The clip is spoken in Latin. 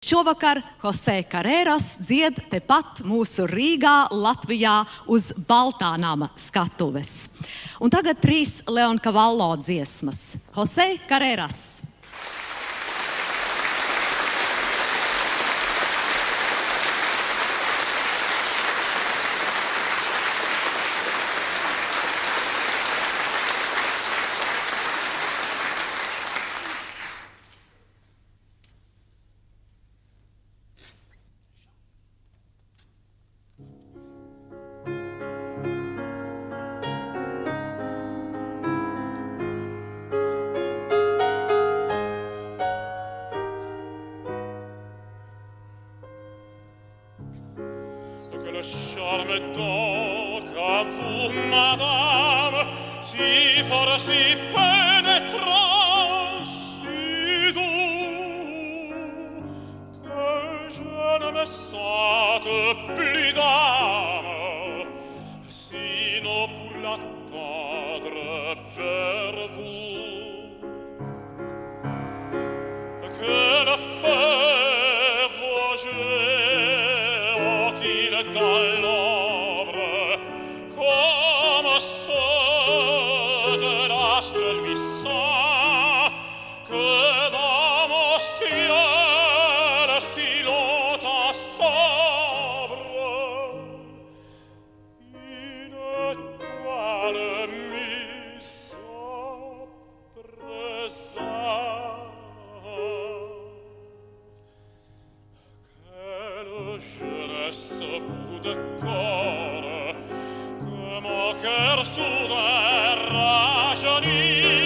Šovakar Jose Carreras dzied tepat mūsu Rīgā, Latvijā uz Baltānām skatuves. Un tagad trīs Leon Cavallo dziesmas. Jose Carreras. le charme donc à vous, madame, si fort, si pénétrant, si doux, que je ne me sente plus d'âme, sinon pour l'attendre vers vous. Come sotto l'astro il mi Come cœur soudain rajeunit